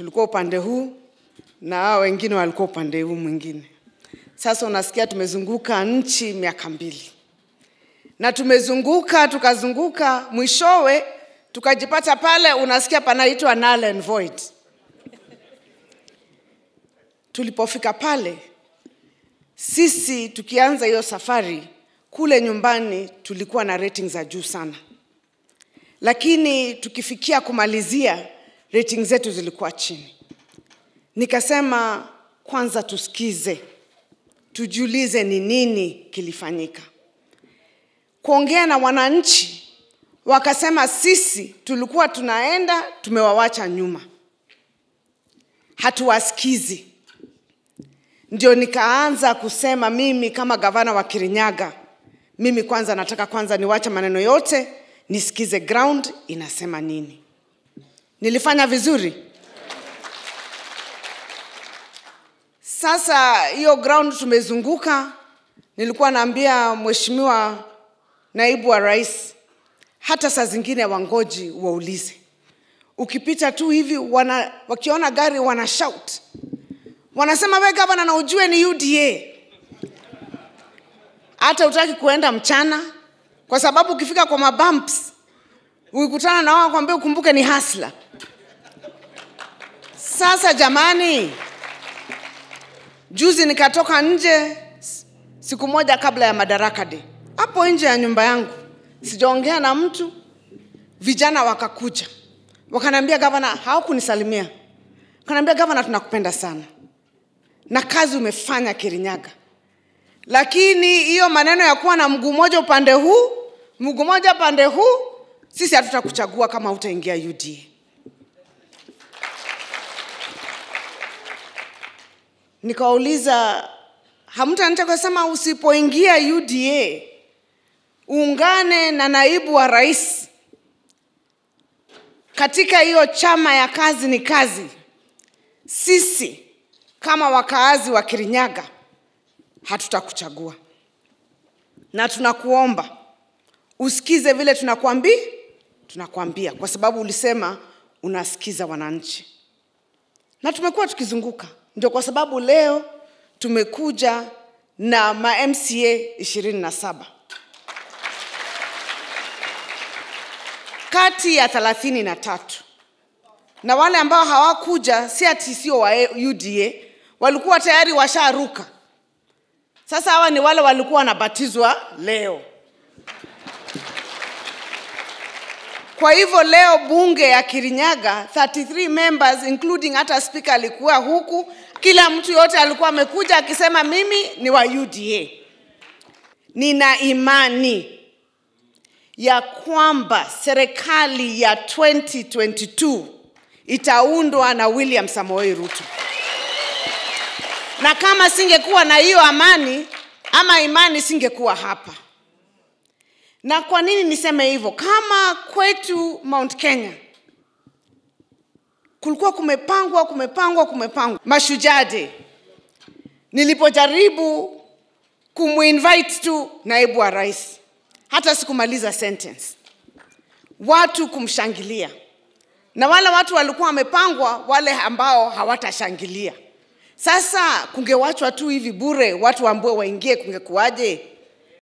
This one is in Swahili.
tulikuwa upande huu na hao wengine walikuwa upande huu mwingine. Sasa unasikia tumezunguka nchi miaka mbili, na tumezunguka tukazunguka, mwishowe tukajipata pale, unasikia panaitwa null and void. Tulipofika pale, sisi tukianza hiyo safari kule nyumbani, tulikuwa na rating za juu sana, lakini tukifikia kumalizia, rating zetu zilikuwa chini. Nikasema kwanza tusikize, tujiulize ni nini kilifanyika. Kuongea na wananchi, wakasema sisi tulikuwa tunaenda tumewawacha nyuma, hatuwasikizi. Ndio nikaanza kusema mimi kama gavana wa Kirinyaga, mimi kwanza nataka kwanza niwache maneno yote, nisikize ground inasema nini. Nilifanya vizuri? Sasa hiyo ground tumezunguka, nilikuwa naambia mheshimiwa naibu wa rais, hata saa zingine wangoji waulize. Ukipita tu hivi wana, wakiona gari wana shout, wanasema we gavana, na ujue ni UDA. Hata utaki kuenda mchana, kwa sababu ukifika kwa mabumps ukikutana na wao kwambia ukumbuke ni hasla. Sasa jamani, Juzi nikatoka nje siku moja kabla ya Madaraka Day, hapo nje ya nyumba yangu, sijaongea na mtu. Vijana wakakuja. Wakaniambia, gavana, hawakunisalimia, wakaniambia, gavana, tunakupenda sana. Na kazi umefanya Kirinyaga, lakini hiyo maneno ya kuwa na mguu moja upande huu mguu moja upande huu, sisi hatutakuchagua kama utaingia UDA. Nikawauliza hamtanicha kusema usipoingia UDA uungane na naibu wa rais katika hiyo chama ya kazi ni kazi. Sisi kama wakaazi wa Kirinyaga hatutakuchagua, na tunakuomba usikize vile tunakwambi tunakwambia kwa sababu ulisema unasikiza wananchi, na tumekuwa tukizunguka ndio kwa sababu leo tumekuja na ma MCA ishirini na saba kati ya thelathini na tatu na wale ambao hawakuja si ati sio wa UDA, walikuwa tayari washaruka. Sasa hawa ni wale walikuwa wanabatizwa leo. Kwa hivyo leo bunge ya Kirinyaga 33 members including hata speaker alikuwa huku, kila mtu yote alikuwa amekuja akisema mimi ni wa UDA. Nina imani ya kwamba serikali ya 2022 itaundwa na William Samoei Ruto, na kama singekuwa na hiyo amani ama imani, singekuwa hapa. Na kwa nini niseme hivyo? Kama kwetu Mount Kenya kulikuwa kumepangwa kumepangwa kumepangwa mashujade nilipojaribu kumuinvite tu naibu wa rais, hata sikumaliza sentence, watu kumshangilia, na wale watu walikuwa wamepangwa, wale ambao hawatashangilia. Sasa kungewachwa tu hivi bure, watu ambao waingie, kungekuwaje?